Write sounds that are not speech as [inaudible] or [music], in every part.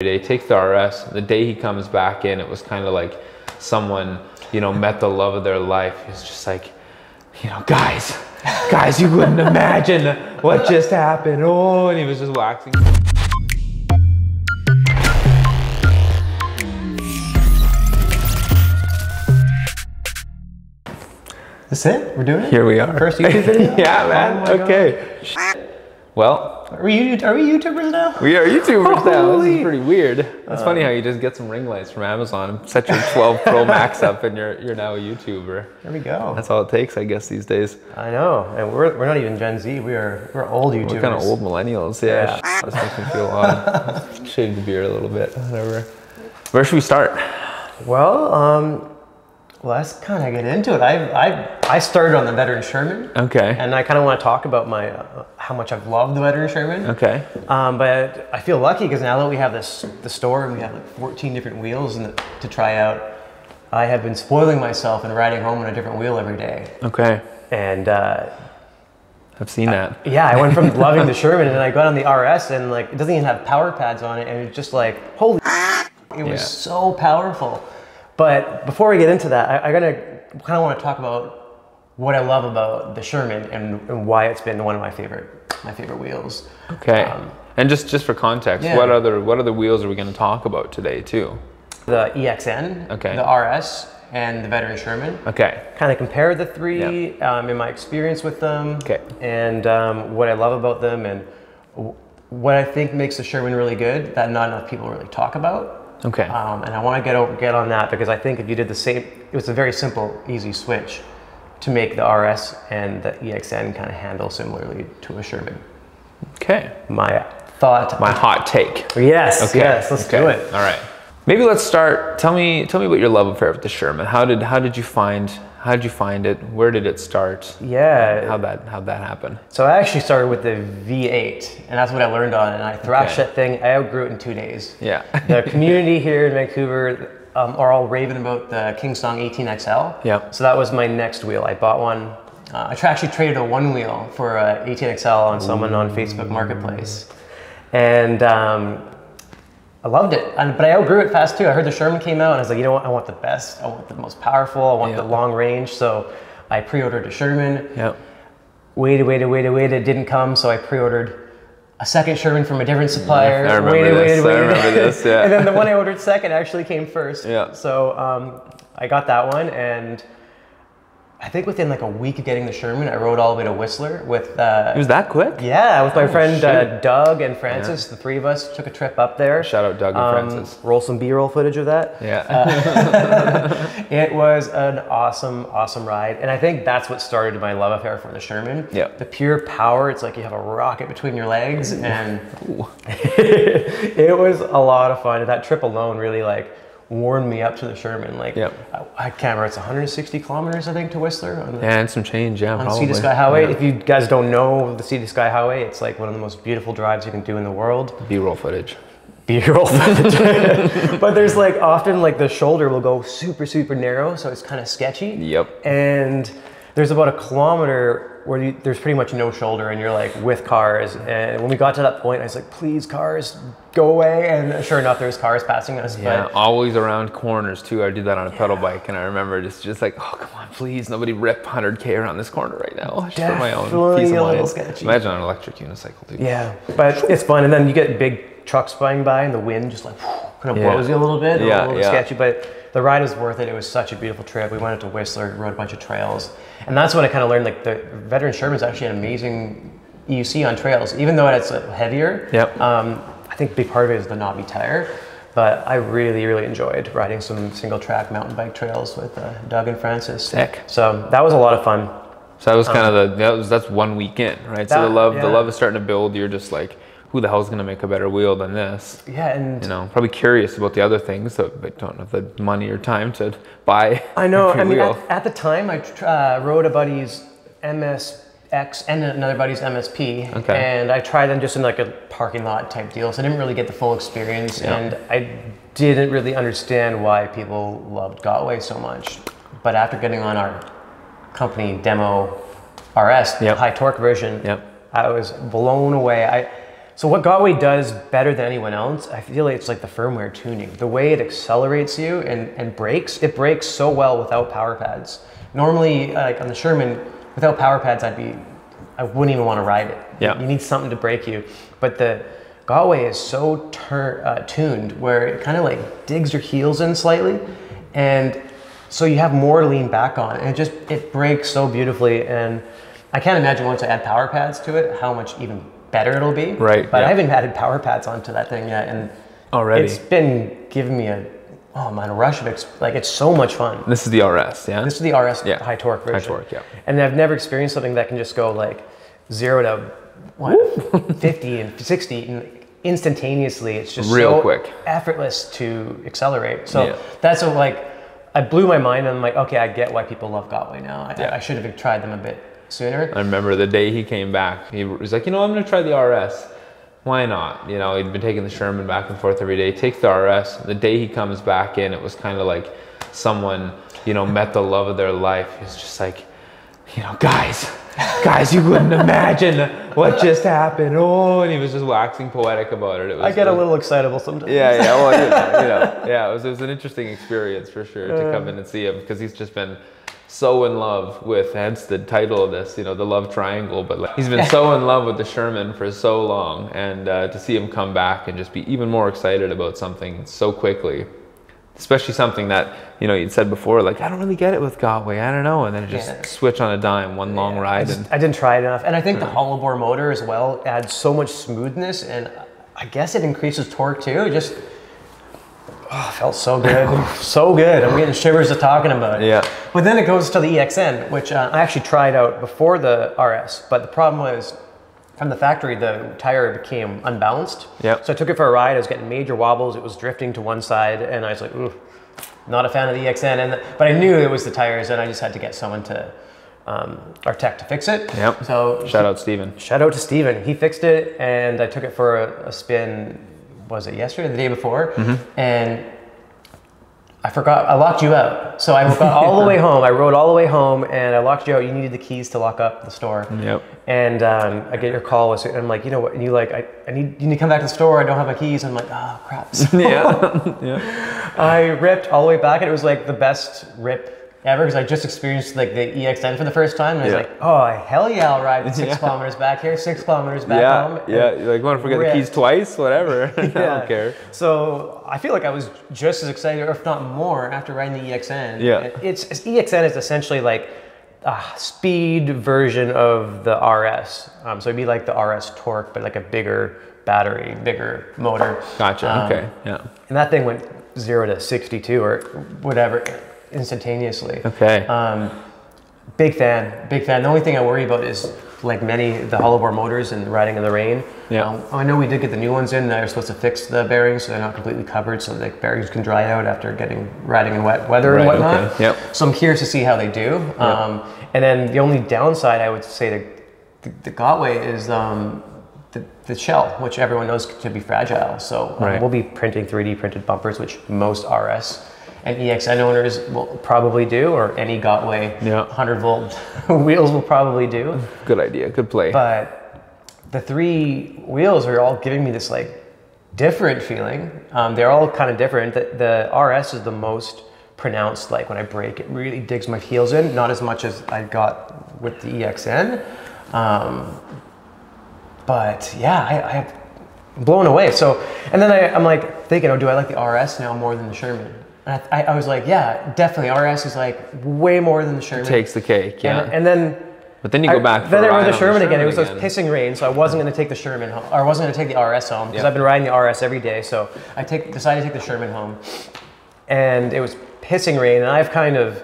day, takes the RS. The day he comes back in, it was kind of like someone, you know, met the love of their life. It's just like, you know, guys, guys, you wouldn't imagine what just happened. Oh, and he was just waxing. This it? We're doing it? Here we are. First YouTube video? [laughs] yeah, man. Oh okay. Well, Are we, are we YouTubers now? we are YouTubers now. This is [laughs] pretty weird. That's funny how you just get some ring lights from Amazon, set your 12 Pro Max [laughs] up, and you're you're now a YouTuber. There we go. That's all it takes, I guess, these days. I know. And we're, we're not even Gen Z. We are we're old YouTubers. We're kind of old millennials, yeah. This makes me feel odd. [laughs] Shave the beard a little bit, whatever. Where should we start? Well, um, well, let's kind of get into it. I, I, I started on the veteran Sherman. Okay. And I kind of want to talk about my uh, how much I've loved the veteran Sherman. Okay. Um, but I feel lucky because now that we have this the store and we have like 14 different wheels and to try out, I have been spoiling myself and riding home on a different wheel every day. Okay. And uh, I've seen that. yeah, I went from [laughs] loving the Sherman and I got on the RS and like it doesn't even have power pads on it and it's just like holy, it was Yeah. so powerful. But before we get into that, I, I gotta kind of want to talk about what I love about the Sherman and, and why it's been one of my favorite my favorite wheels. Okay. Um, and just just for context, yeah. what other what other wheels are we going to talk about today too? The EXN, Okay. the RS, and the Veteran Sherman. Okay. Kind of compare the three um, in my experience with them, Okay. and um, what I love about them, and w- what I think makes the Sherman really good that not enough people really talk about. Okay. Um, and I want to get over, get on that because I think if you did the same, it was a very simple, easy switch to make the RS and the EXN kind of handle similarly to a Sherman. Okay. My thought. My hot take. yes, Okay. yes, let's okay. do it. All right. Maybe let's start. Tell me, tell me about your love affair with the Sherman. How did how did you find how did you find it? Where did it start? Yeah. How that how that happen? So I actually started with the V8, and that's what I learned on. And I thrashed Okay. that thing. I outgrew it in two days. Yeah. the [laughs] community here in Vancouver um, are all raving about the KingSong 18XL. Yeah. So that was my next wheel. I bought one. Uh, I actually traded a one wheel for a 18XL on someone on Facebook Marketplace, and um, I loved it. And, but I outgrew it fast too. I heard the Sherman came out, and I was like, you know what? I want the best. I want the most powerful. I want Yeah. the long range. So I pre-ordered a Sherman Yep. waited, waited, waited, waited. It didn't come, so I pre-ordered a second Sherman from a different supplier. I remember waited, this. waited, I waited. remember this, [laughs] yeah. and then the one I ordered second actually came first. Yeah. So um, I got that one, and I think within like a week of getting the Sherman, I rode all the way to Whistler with. Uh, It was that quick? yeah, with my friend uh. Doug and Francis. The three of us took a trip up there. Shout out Doug and Um, Francis. Roll some B-roll footage of that. Yeah. [laughs] It was an awesome, awesome ride. And I think that's what started my love affair for the Sherman. Yeah. The pure power, it's like you have a rocket between your legs. And [laughs] it was a lot of fun. That trip alone really like warmed me up to the Sherman. Like, Yep. I, I can't remember, it's 160 kilometers, I think, to Whistler on the and some change, yeah, on probably. Sea to Sky Highway. Yeah. If you guys don't know the Sea to Sky Highway, it's like one of the most beautiful drives you can do in the world. B-roll footage. B-roll [laughs] footage. but there's like often like the shoulder will go super super narrow, so it's kind of sketchy. Yep. And there's about a kilometer where you, there's pretty much no shoulder, and you're like with cars. And when we got to that point, I was like, "Please, cars, go away!" And sure enough, there's cars passing us. Yeah, But always around corners too. I did that on a pedal bike, and I remember just just like, oh come on, please, nobody rip 100k around this corner right now. Just for my own Definitely peace of mind. sketchy. Imagine an electric unicycle, dude. yeah, but it's fun. And then you get big trucks flying by, and the wind just like kind of Yeah. blows you a little bit. Yeah, a little yeah. sketchy, but the ride was worth it. It was such a beautiful trip. We went up to Whistler, rode a bunch of trails, and that's when I kind of learned like the veteran Sherman is actually an amazing EUC on trails, even though it's heavier. Yep. Um, I think a big part of it is the knobby tire. But I really, really enjoyed riding some single track mountain bike trails with uh, Doug and Francis. Sick. So that was a lot of fun. So that was kind of the that was that's one weekend, right? so the love the love is starting to build. You're just like, who the hell's gonna make a better wheel than this? Yeah, and You know, probably curious about the other things, but don't have the money or time to buy. I know. [laughs] I mean, at, at the time, I uh, rode a buddy's MSX and another buddy's MSP, Okay. and I tried them just in like a parking lot type deal. So I didn't really get the full experience, Yeah. and I didn't really understand why people loved Gotway so much. But after getting on our company demo RS, Yep. high torque version, Yep. I was blown away. I So what Gotway does better than anyone else, I feel like it's like the firmware tuning. The way it accelerates you and, and brakes, it brakes so well without power pads. Normally, uh, like on the Sherman, without power pads, I'd be, I wouldn't even want to ride it. Yeah. You need something to brake you. But the Gotway is so tur- uh, tuned where it kind of like digs your heels in slightly, and so you have more to lean back on. And it just it brakes so beautifully, and I can't imagine once I add power pads to it how much even better it'll be. Right, But yeah. I haven't added power pads onto that thing yet, and Already. it's been giving me a oh man a rush of ex- like it's so much fun. This is the RS, yeah? This is the RS Yeah. high torque version. High torque, yeah. And I've never experienced something that can just go like zero to what, [laughs] 50 and 60 and instantaneously. It's just Real so quick. effortless to accelerate. So Yeah. that's a, like, I blew my mind and I'm like, okay, I get why people love Gotway now. I, Yeah. I should have tried them a bit sooner. I remember the day he came back, he was like, you know, I'm going to try the RS. Why not? You know, he'd been taking the Sherman back and forth every day. Takes the RS. The day he comes back in, it was kind of like someone, you know, met the love of their life. He was just like, you know, guys, guys, you wouldn't imagine what just happened. Oh, and he was just waxing poetic about it. it was, I get a little excitable sometimes. Yeah, yeah, well, you know, you [laughs] know, yeah. It was, it was an interesting experience for sure to come uh. in and see him because he's just been so in love with, hence the title of this, you know, the love triangle. But like, he's been so in love with the Sherman for so long, and uh, to see him come back and just be even more excited about something so quickly, especially something that you know you'd said before, like I don't really get it with Gotway, I don't know, and then it just Yeah. switch on a dime, one long I, ride, just, and I didn't try it enough. And I think the hollow bore motor as well adds so much smoothness and I guess it increases torque too. Just oh, felt so good. [laughs] so good. I'm getting shivers just talking about it. Yeah. But then it goes to the EXN, which uh, I actually tried out before the RS. But the problem was from the factory, the tire became unbalanced. Yep. So I took it for a ride. I was getting major wobbles. It was drifting to one side. And I was like, ooh, not a fan of the EXN. And but I knew it was the tires, and I just had to get someone to, um, our tech to fix it. Yep. So shout out Steven. Shout out to Steven. He fixed it, and I took it for a, a spin. Was it yesterday, or the day before? Mm-hmm. And I forgot. I locked you out. So I got all the [laughs] way home. I rode all the way home, and I locked you out. You needed the keys to lock up the store. Yep. And um, I get your call, and I'm like, you know what? And you like, I, I need you need to come back to the store. I don't have my keys. I'm like, oh crap. So [laughs] Yeah. [laughs] yeah. I ripped all the way back, and it was like the best rip ever because I just experienced like the EXN for the first time. And I was like, oh hell yeah, I'll ride [laughs] six Yeah. kilometers back here, six kilometers back Yeah, home. yeah. You're like, want to forget the keys twice? Whatever. [laughs] I don't care. So I feel like I was just as excited, or if not more, after riding the EXN. Yeah. It's, it's EXN is essentially like a speed version of the RS. Um, so it'd be like the RS Torque, but like a bigger battery, bigger motor. Gotcha. Um, okay. Yeah. And that thing went zero to 62 or whatever instantaneously. Okay. Um, big fan, big fan. The only thing I worry about is like many the hollow bore motors and riding in the rain. Yeah. Um, I know we did get the new ones in. They're supposed to fix the bearings so they're not completely covered, so the bearings can dry out after getting riding in wet weather Right, and whatnot. okay, yep. So I'm curious to see how they do. Um, and then the only downside I would say to the, the Gotway is um, the, the shell, which everyone knows to be fragile. So um, Right. we'll be printing 3D printed bumpers, which most RS EXN owners will probably do, or any Gotway Yeah. 100 volt [laughs] wheels will probably do. Good idea. Good play. But the three wheels are all giving me this like different feeling. Um, they're all kind of different. The, the RS is the most pronounced. Like when I brake, it really digs my heels in. Not as much as I got with the EXN. Um, but yeah, I, I'm blown away. So, and then I, I'm like thinking, oh, do I like the RS now more than the Sherman? And I, I, I was like, yeah, definitely. RS is like way more than the Sherman. Takes the cake. Yeah. And, and then but then you go back. For then a I ride rode the on Sherman again. It was again. those pissing rain, so I wasn't going to take the Sherman home, or I wasn't going to take the RS home because Yeah. I've been riding the RS every day. So I take decided to take the Sherman home, and it was pissing rain, and I've kind of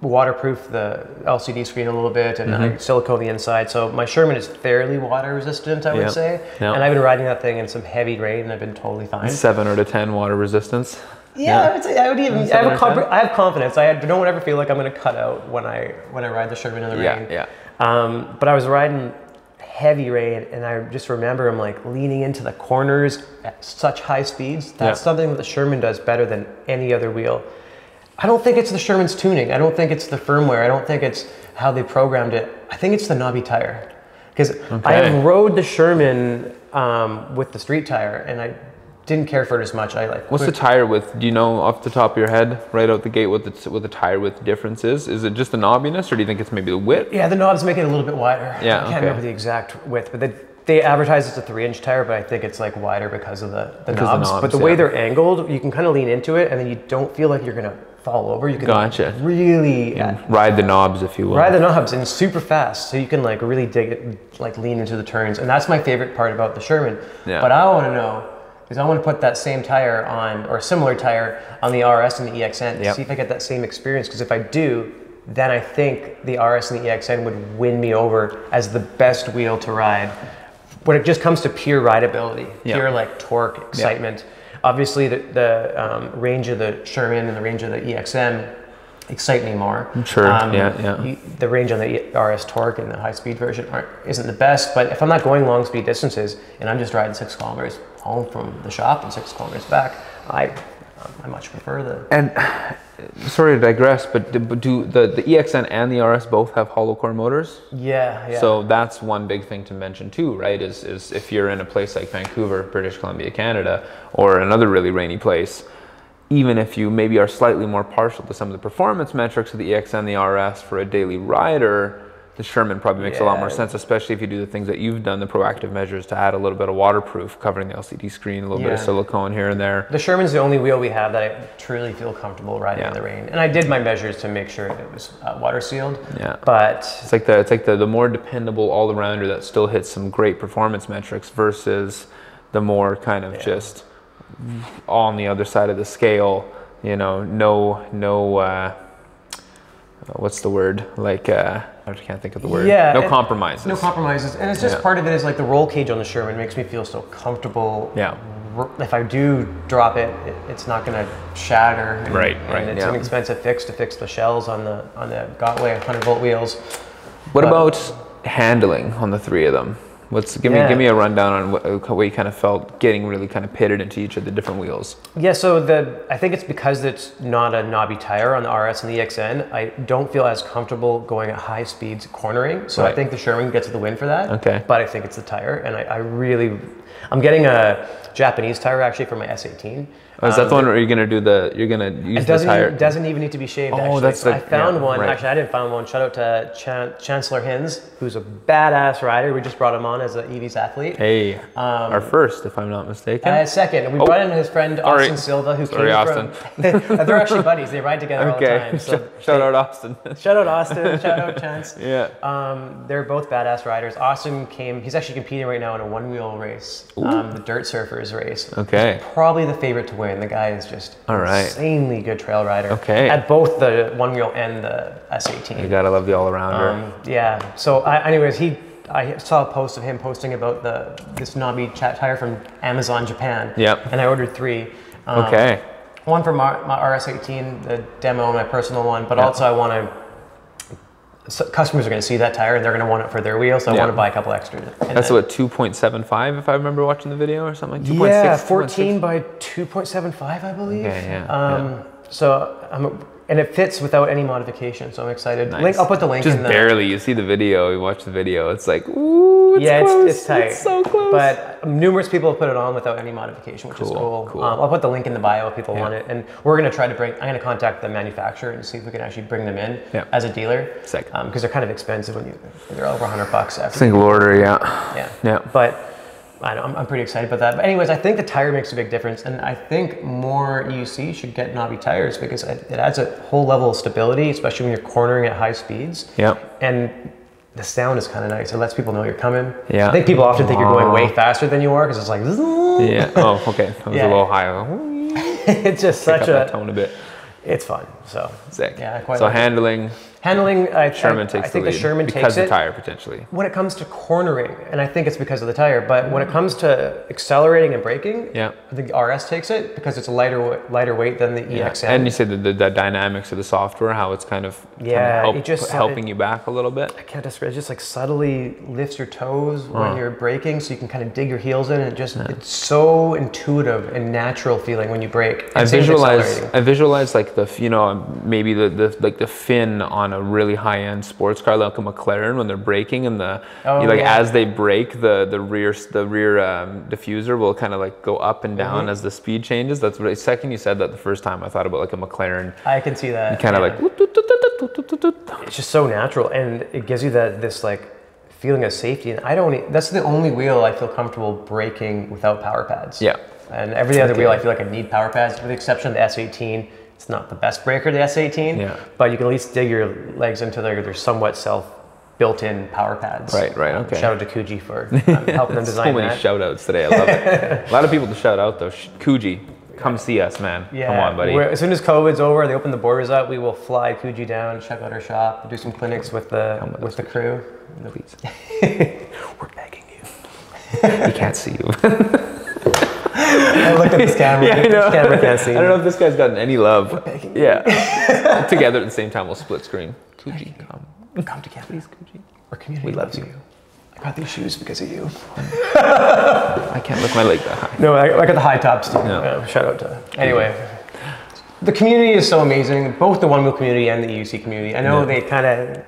waterproofed the LCD screen a little bit and mm-hmm. I silicone the inside. So my Sherman is fairly water resistant, I would say. Yeah. And I've been riding that thing in some heavy rain, and I've been totally fine. Seven out of ten water resistance. Yeah, I would say I would even. I have, I have confidence. I don't ever feel like I'm going to cut out when I when I ride the Sherman in the rain. yeah. Um, but I was riding heavy rain, and I just remember I'm like leaning into the corners at such high speeds. That's Yeah. something that the Sherman does better than any other wheel. I don't think it's the Sherman's tuning. I don't think it's the firmware. I don't think it's how they programmed it. I think it's the knobby tire. Because I have rode the Sherman um, with the street tire, and I didn't care for it as much. I like What's the tire width? Do you know off the top of your head, right out the gate, what the what the tire width difference is? Is it just the knobbiness, or do you think it's maybe the width? Yeah, the knobs make it a little bit wider. Yeah, I can't okay. remember the exact width, but they, they advertise it's a three inch tire, but I think it's like wider because of the, the, of knobs. knobs, But the way they're angled, you can kind of lean into it and then you don't feel like you're going to fall over. You can Gotcha. really uh, Ride the knobs, if you will. ride the knobs and super fast. So you can like really dig it, like lean into the turns. And that's my favorite part about the Sherman. Yeah. But I want to know is I want to put that same tire on, or a similar tire on the RS and the EXN to Yep. see if I get that same experience. Because if I do, then I think the RS and the EXN would win me over as the best wheel to ride. When it just comes to pure rideability, Yeah. pure like torque, excitement. Obviously, the, the um, range of the Sherman and the range of the EXN excite me more. Sure, Um, yeah, yeah. you- the range on the RS Torque and the high speed version aren't, isn't the best, but if I'm not going long speed distances and I'm just riding six kilometers home from the shop and six kilometers back, I, I much prefer the. And sorry to digress, but do, but do the, the EXN and the RS both have hollow core motors? Yeah, yeah. So that's one big thing to mention too, right? Is, is if you're in a place like Vancouver, British Columbia, Canada, or another really rainy place, even if you maybe are slightly more partial to some of the performance metrics of the EXN, and the RS for a daily rider, the Sherman probably makes a lot more sense, especially if you do the things that you've done, the proactive measures to add a little bit of waterproof, covering the LCD screen, a little bit of silicone here and there. the Sherman's the only wheel we have that I truly feel comfortable riding Yeah. in the rain. And I did my measures to make sure it was uh, water sealed. Yeah. But It's like the it's like the, the more dependable all arounder that still hits some great performance metrics versus the more kind of just on the other side of the scale. You know, no no uh, what's the word like uh, I just can't think of the word. Yeah, no it- compromises. no compromises. And it's just Yeah. part of it is like the roll cage on the Sherman makes me feel so comfortable. Yeah. If I do drop it, it it's not going to shatter. And, Right, and right, It's yeah. an expensive fix to fix the shells on the on the Gotway 100 volt wheels. what but- about handling on the three of them? What's give me give me a rundown on what, uh, what you kind of felt getting really kind of pitted into each of the different wheels. Yeah, so the I think it's because it's not a knobby tire on the RS and the EXN. I don't feel as comfortable going at high speeds cornering. So I think the Sherman gets the win for that. Okay. But I think it's the tire, and I, I really, I'm getting a Japanese tire actually for my S18. Oh, is that Um, the one where you're gonna do the you're gonna use It doesn't tire? even, doesn't even need to be shaved. Oh, actually. that's the- I found yeah, one. right. Actually, I didn't find one. Shout out to Chan- Chancellor Hins, who's a badass rider. We just brought him on as an eevee's athlete. Hey, our first, if I'm not mistaken. Uh, second, we brought in his friend. Austin Silva, who Sorry, came from. [laughs] they're actually [laughs] buddies. They ride together all the time. So [laughs] shout out Austin. shout out Austin. shout out Chance. yeah. Um, they're both badass riders. Austin came. He's actually competing right now in a one-wheel race, um, the Dirt Surfers race. Okay. Probably the favorite to win. And the guy is just All right. insanely good trail rider. Okay. At both the one wheel and the S18. You gotta love the all arounder. Um, yeah. So, I, anyways, he. I saw a post of him posting about the this knobby chat tire from Amazon Japan. Yep. And I ordered three. Um, okay. One for my, my RS18, the demo, my personal one, but also I want to. So customers are going to see that tire and they're going to want it for their wheel, so I want to buy a couple extras. And That's then- what 2.75 if I remember watching the video or something. 2.6. yeah, 2.6? 14 by 2.75, I believe. Okay, yeah, Um, So I'm, and it fits without any modification, so I'm excited. Link, I'll put the link Just in the. barely. You see the video. You watch the video. It's like, ooh, it's yeah, close. it's, it's tight. so close. But numerous people have put it on without any modification, which is Cool, cool. cool. Um, I'll put the link in the bio if people Yeah. want it. And we're going to try to bring, I'm going to contact the manufacturer and see if we can actually bring them in Yeah. as a dealer. Sick. Because they're kind of expensive when you, they're over 100 bucks after. single order. Yeah. Yeah. Yeah. But I know, I'm, I'm pretty excited about that. But anyways, I think the tire makes a big difference, and I think more EUC should get knobby tires because it, it adds a whole level of stability, especially when you're cornering at high speeds. Yeah. And the sound is kind of nice. It lets people know you're coming. Yeah. I think people often think you're going way oh. faster than you are because it's like. Yeah. Oh, okay. That was Yeah. a little high. [laughs] it's just Pick such a. tone a bit. It's fun. So Sick. Yeah, quite so like it. Handling, I, Sherman I, takes I think the the, lead Sherman because takes the it. tire potentially. when it comes to cornering, and I think it's because of the tire, but when it comes to accelerating and braking, Yeah. I think the RS takes it because it's a lighter lighter weight than the Yeah. And you said the, the, the dynamics of the software, how it's kind of, kind of Yeah, help- it just- helping you back a little bit. I can't describe. It just like subtly lifts your toes when you're braking, so you can kind of dig your heels in. And it just it's so intuitive and natural feeling when you brake. I And same with visualize. I visualize like the, you know, maybe the, the like the fin on a really high-end sports car like a McLaren when they're braking and the Oh, you like yeah. as they brake the the rear the rear um, diffuser will kind of like go up and Mm-hmm. down as the speed changes. That's what second you said that the first time I thought about like a McLaren I can see that. kind of yeah. like whoop, it's just so natural and it gives you that this like feeling of safety and i don't that's the only wheel i feel comfortable braking without power pads Yeah. and every other wheel i feel like i need power pads with the exception of the s18 it's not the best breaker the s18 Yeah. but you can at least dig your legs into their, their somewhat self built-in power pads Right, right, Um, okay. shout out to Kuji for um, helping them [laughs] So design many that shout outs today. I love it. [laughs] a lot of people to shout out though. Kuji, come see us, man. yeah, Come on, buddy. we're- as soon as COVID's over, they open the borders up. We will fly Kuji down, check out our shop, do some clinics with the with with the crew. Please. [laughs] We're begging you. he can't see you. Looked at this camera. Yeah, I this know. camera can't [laughs] see I don't know if this guy's gotten any love. Yeah. [laughs] Together at the same time, we'll split screen. Kuji, come. Come together. Please, Kuji. Our community We love loves you. you. I got these shoes because of you. I can't lift my leg that high. No, I, I got the high tops too. Yeah. Yeah, shout out to. Anyway, the community is so amazing. Both the One Wheel community and the UC community. I know Yeah. they kind of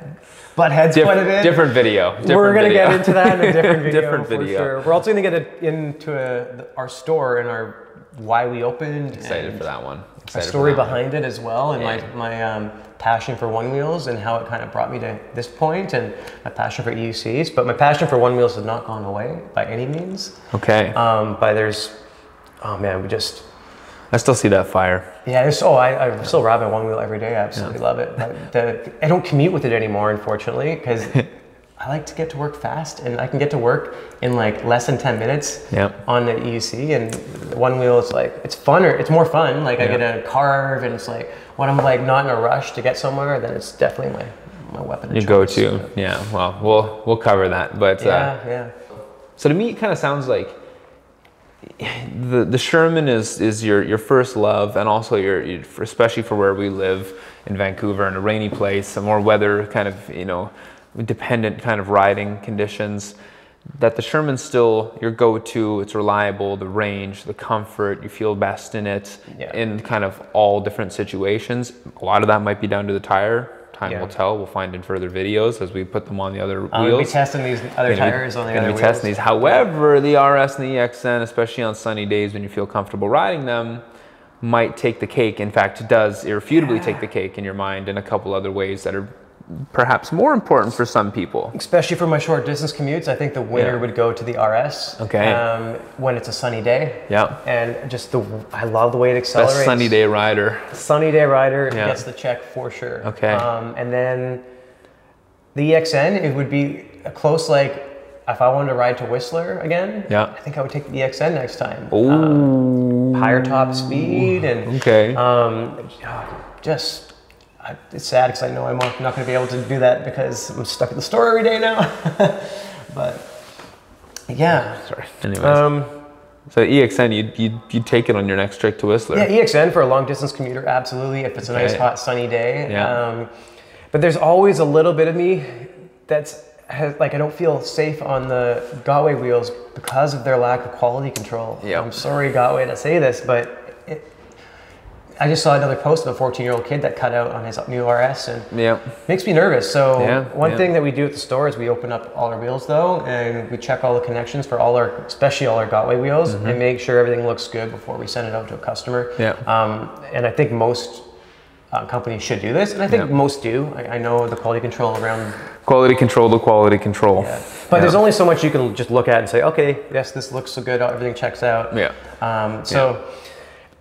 butt heads Diff- quite a bit. different video. Different We're gonna video. get into that in a different [laughs] video. Different for video. sure. We're also gonna get it into a, our store and our why we opened. Excited for that one. A Excited for story that one. behind it as well, and Yeah. my my um, passion for One Wheels and how it kind of brought me to this point, and my passion for EUCs. But my passion for One Wheels has not gone away by any means. Okay. Um, but there's, oh man, we just I still see that fire. yeah. Oh, I, I still ride my one wheel every day. I absolutely love it. But the, I don't commute with it anymore, unfortunately, because [laughs] I like to get to work fast, and I can get to work in like less than ten minutes Yep. on the EUC. And the one wheel is like it's funner. It's more fun. Like I Yeah. get a carve, and it's like when I'm like not in a rush to get somewhere, then it's definitely my my weapon. Your go-to. Yeah. Well, we'll we'll cover that. But uh, Yeah, yeah. So to me, it kind of sounds like the the Sherman is is your your first love, and also your, your especially for where we live in Vancouver in a rainy place, a more weather kind of you know dependent kind of riding conditions. That the Sherman's still your go-to. It's reliable, the range, the comfort. You feel best in it Yeah. in kind of all different situations. A lot of that might be down to the tire. Time Yeah. will tell. We'll find in further videos as we put them on the other uh, I'm gonna be testing these other be- tires on the other be wheels. testing these. However, the RS and the EXN, especially on sunny days when you feel comfortable riding them, might take the cake. In fact, it does irrefutably take the cake in your mind in a couple other ways that are perhaps more important for some people. Especially for my short distance commutes, I think the winner Yeah. would go to the RS. Okay. Um, when it's a sunny day. Yeah. And just the, I love the way it accelerates. Best sunny day rider. Sunny day rider Yeah. gets the check for sure. Okay. Um, and then the EXN, it would be a close like, if I wanted to ride to Whistler again, Yeah. I think I would take the EXN next time. Ooh. Higher top speed and Okay. um, just, I, it's sad because I know I'm not going to be able to do that because I'm stuck at the store every day now. [laughs] but yeah. Sorry. Anyways, Um, so EXN, you'd, you'd, you'd take it on your next trip to Whistler. yeah, EXN for a long distance commuter, absolutely. If it's a nice hot sunny day. Yeah. Um, but there's always a little bit of me that's has, like I don't feel safe on the Gotway wheels because of their lack of quality control. Yeah. I'm sorry, Gotway, to say this, but it, I just saw another post of a 14 year old kid that cut out on his new RS and Yeah. makes me nervous. So Yeah, one yeah. thing that we do at the store is we open up all our wheels though, and we check all the connections for all our, especially all our Gotway wheels, and make sure everything looks good before we send it out to a customer. Mm-hmm. Yeah. Um, and I think most uh, companies should do this, and I think Yeah. most do. I, I know the quality control around, Quality control to quality control. yeah. but there's only so much you can just look at and say, okay, yes, this looks so good, everything checks out. Yeah. Um, so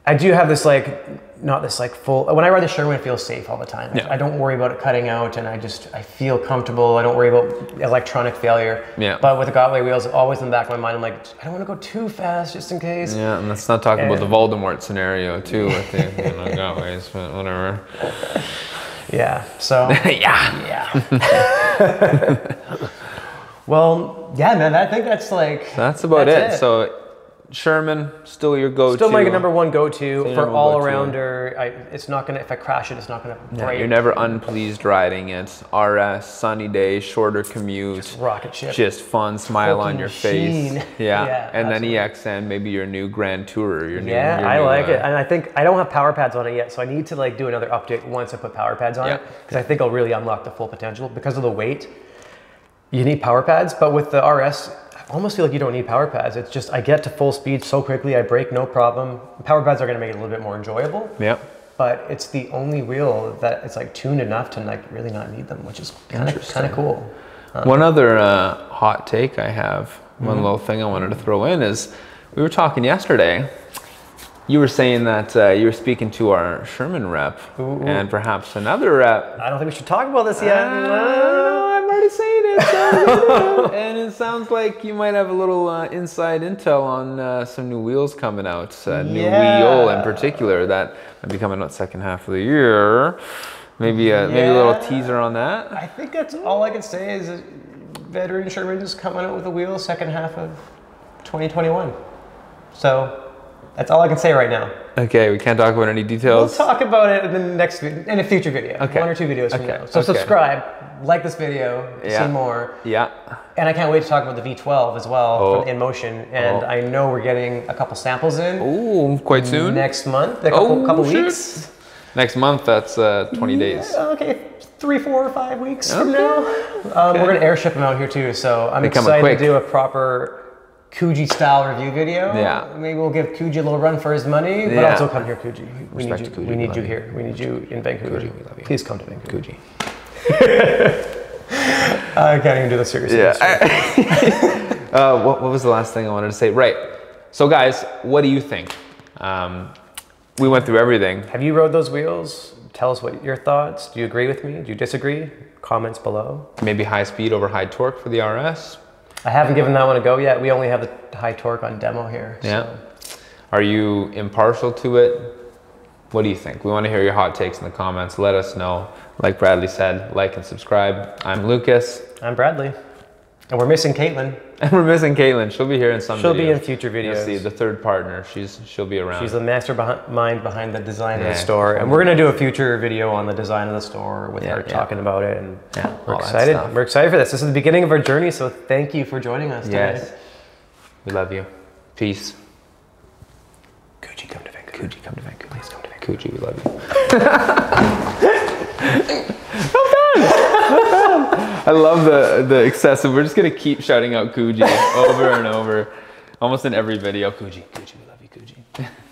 I do have this like, not this like full. When I ride the Sherman, it feels safe all the time. Yeah. I don't worry about it cutting out, and I just I feel comfortable. I don't worry about electronic failure. Yeah. But with the Gotway wheels, always in the back of my mind, I'm like, I don't want to go too fast, just in case. Yeah, and let's not talk about the Voldemort scenario too with the you know, [laughs] Gotways, but whatever. Yeah. So. [laughs] yeah. yeah. [laughs] well, yeah, man. I think that's like. That's about That's it. it. So Sherman still your go-to. Still my number one go-to for all go-to. arounder. I, it's not gonna if I crash it, it's not gonna Yeah, break. you're never unpleased riding it. RS, sunny day, shorter commute, rocket ship. just fun, smile on your machine. face. [laughs] Yeah, Yeah, and absolutely. then EXN, maybe your new Grand Tourer, your new. Yeah, your I new, like uh, it, and I think I don't have power pads on it yet, so I need to like do another update once I put power pads on Yeah. it because I think I'll really unlock the full potential because of the weight. You need power pads, but with the RS, almost feel like you don't need power pads. It's just I get to full speed so quickly, I brake no problem. Power pads are going to make it a little bit more enjoyable, Yeah. but it's the only wheel that it's like tuned enough to like really not need them, which is kind of kind of cool. One other uh, hot take I have, Mm-hmm. one little thing I wanted to throw in is we were talking yesterday. You were saying that uh, you were speaking to our Sherman rep and perhaps another rep. I don't think we should talk about this yet. Uh, already saying it. so- [laughs] and it sounds like you might have a little uh, inside intel on uh, some new wheels coming out. Uh, new wheel in particular that might be coming out second half of the year. Maybe a, maybe a little teaser on that. I think that's all I can say is that veteran Sherman is coming out with a wheel second half of 2021. So that's all I can say right now. Okay, we can't talk about any details. We'll talk about it in the next in a future video. Okay. One or two videos from now. So Okay. subscribe, like this video, Yeah. see more. Yeah. And I can't wait to talk about the V12 as well Oh. from InMotion. And Oh. I know we're getting a couple samples in Ooh, quite soon. next month, a couple, Oh, couple weeks. Next month, that's uh, 20 days. Yeah, okay, three, four, or five weeks from now. Um, We're gonna airship them out here too, so I'm excited quick. to do a proper Kuji style review video. Yeah. Maybe we'll give Kuji a little run for his money, but Yeah. also come here, Kuji. We Respect need you. We need you here. We need you in Vancouver. Kuji, we love you. Please come to Vancouver. Kuji. [laughs] I can't even do the serious. Yeah. [laughs] uh, what, what was the last thing I wanted to say? Right. So, guys, what do you think? Um, we went through everything. Have you rode those wheels? Tell us what your thoughts. Do you agree with me? Do you disagree? Comments below. Maybe high speed over high torque for the RS. I haven't given that one a go yet. We only have the high torque on demo here. so- Yeah. Are you impartial to it? What do you think? We want to hear your hot takes in the comments. Let us know. Like Bradley said, like and subscribe. I'm Lukas, I'm Bradley. And we're missing Caitlin. [laughs] and we're missing Caitlin. She'll be here in some. She'll be in future You'll videos. see the third partner. She's she'll be around. She's the mastermind behind the design of the store. And we're going to do a future video on the design of the store with Yeah, her yeah. talking about it. And Yeah, we're excited. We're excited for this. This is the beginning of our journey. So thank you for joining us yes. today. We love you. Peace. Kuji, come to Vancouver. Kuji, come to Vancouver. Please come to Vancouver. Kuji, we love you. [laughs] [laughs] I love the the excessive. We're just gonna keep shouting out Kuji over and over, almost in every video. Kuji, Kuji, we love you, Kuji. [laughs]